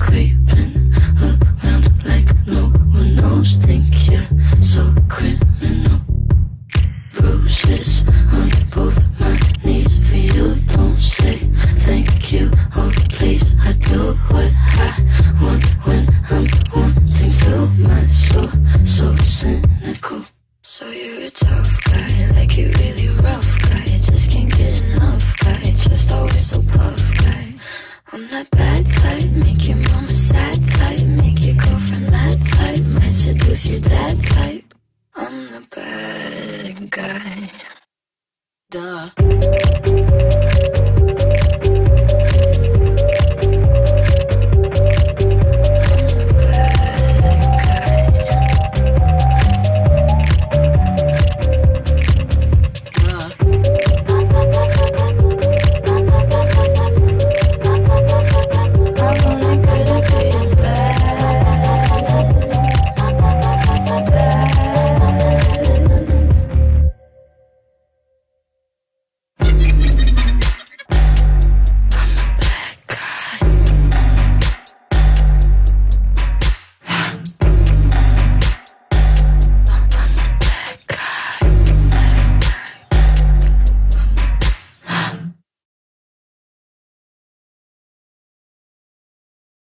creeping around like no one else. Think you're so criminal. Bruises on both my knees for you. Don't say thank you. Oh, please, I do what I want when I'm wanting to. My soul so cynical. So you're a tough guy, like you really. Seduce your dad type. I'm the bad guy. Duh.